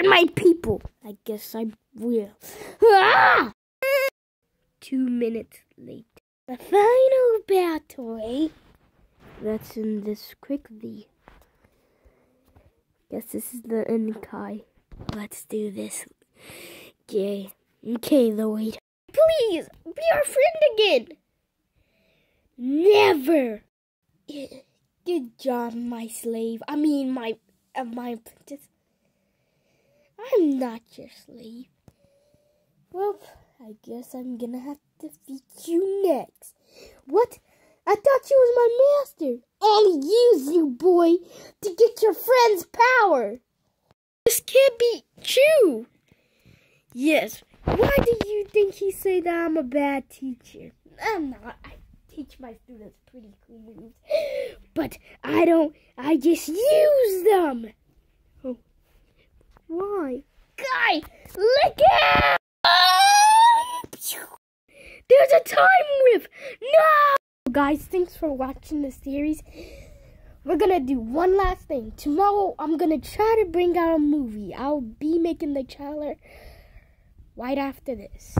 hurt my people. I guess I will. Ah! Two minutes late. The final battle, eh? Let's end this quickly. Guess this is the end, Kai. Let's do this. Okay. Okay, Lloyd. Please, be our friend again. Never. Good job, my slave. I mean, my uh, my apprentice. I'm not your slave. Well, I guess I'm gonna have to defeat you next. What? I thought you was my master. I'll use you, boy, to get your friend's power. This can't be true. Yes. Why do you think he say that I'm a bad teacher? I'm not. I teach my students pretty cool moves. But I don't. I just use them. Why? Guy, look out! There's a time whip! No! Guys, thanks for watching the series. We're gonna do one last thing. Tomorrow, I'm gonna try to bring out a movie. I'll be making the trailer right after this.